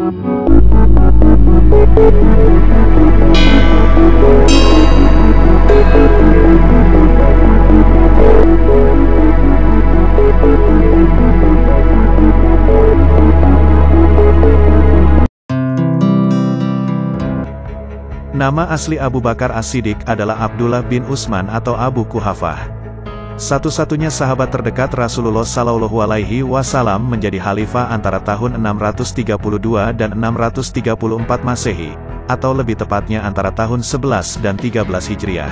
Nama asli Abu Bakar As-Siddiq adalah Abdullah bin Utsman atau Abu Kuhafah. Satu-satunya sahabat terdekat Rasulullah Shallallahu Alaihi Wasallam menjadi khalifah antara tahun 632 dan 634 Masehi, atau lebih tepatnya antara tahun 11 dan 13 Hijriah.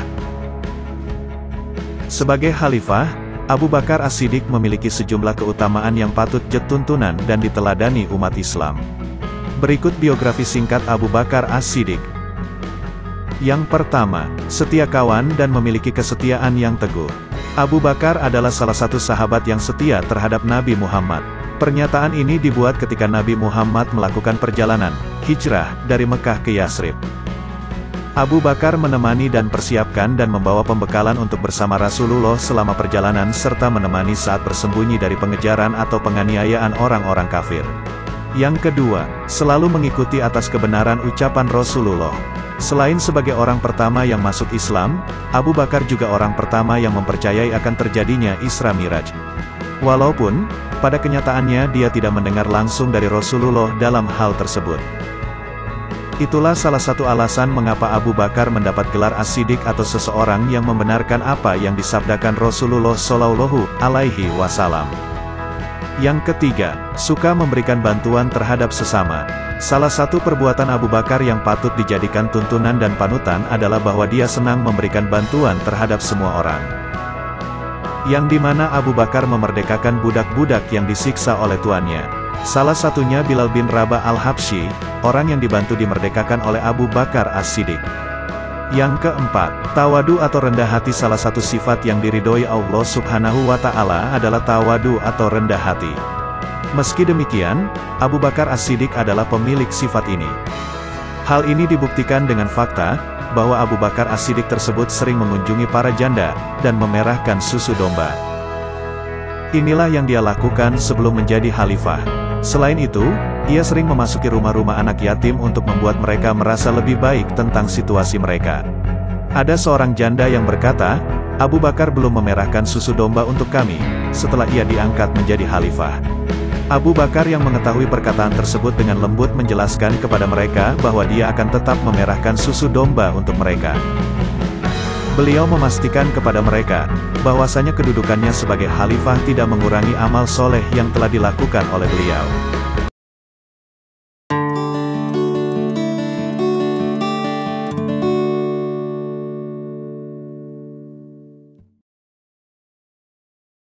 Sebagai khalifah, Abu Bakar As-Siddiq memiliki sejumlah keutamaan yang patut jetuntunan dan diteladani umat Islam. Berikut biografi singkat Abu Bakar As-Siddiq, yang pertama, setia kawan dan memiliki kesetiaan yang teguh. Abu Bakar adalah salah satu sahabat yang setia terhadap Nabi Muhammad. Pernyataan ini dibuat ketika Nabi Muhammad melakukan perjalanan, hijrah, dari Mekah ke Yasrib. Abu Bakar menemani dan persiapkan dan membawa pembekalan untuk bersama Rasulullah selama perjalanan serta menemani saat bersembunyi dari pengejaran atau penganiayaan orang-orang kafir. Yang kedua, selalu mengikuti atas kebenaran ucapan Rasulullah. Selain sebagai orang pertama yang masuk Islam, Abu Bakar juga orang pertama yang mempercayai akan terjadinya Isra Miraj. Walaupun, pada kenyataannya dia tidak mendengar langsung dari Rasulullah dalam hal tersebut. Itulah salah satu alasan mengapa Abu Bakar mendapat gelar asidik atau seseorang yang membenarkan apa yang disabdakan Rasulullah Shallallahu Alaihi Wasallam. Yang ketiga, suka memberikan bantuan terhadap sesama. Salah satu perbuatan Abu Bakar yang patut dijadikan tuntunan dan panutan adalah bahwa dia senang memberikan bantuan terhadap semua orang. Yang di mana Abu Bakar memerdekakan budak-budak yang disiksa oleh tuannya. Salah satunya Bilal bin Rabah al-Habsyi, orang yang dibantu dimerdekakan oleh Abu Bakar as-Siddiq. Yang keempat, tawadu atau rendah hati salah satu sifat yang diridhoi Allah subhanahu wa ta'ala adalah tawadu atau rendah hati. Meski demikian, Abu Bakar As-Siddiq adalah pemilik sifat ini. Hal ini dibuktikan dengan fakta, bahwa Abu Bakar As-Siddiq tersebut sering mengunjungi para janda, dan memerahkan susu domba. Inilah yang dia lakukan sebelum menjadi khalifah. Selain itu, ia sering memasuki rumah-rumah anak yatim untuk membuat mereka merasa lebih baik tentang situasi mereka. Ada seorang janda yang berkata, Abu Bakar belum memerahkan susu domba untuk kami, setelah ia diangkat menjadi khalifah. Abu Bakar yang mengetahui perkataan tersebut dengan lembut menjelaskan kepada mereka bahwa dia akan tetap memerahkan susu domba untuk mereka. Beliau memastikan kepada mereka, bahwasanya kedudukannya sebagai khalifah tidak mengurangi amal soleh yang telah dilakukan oleh beliau.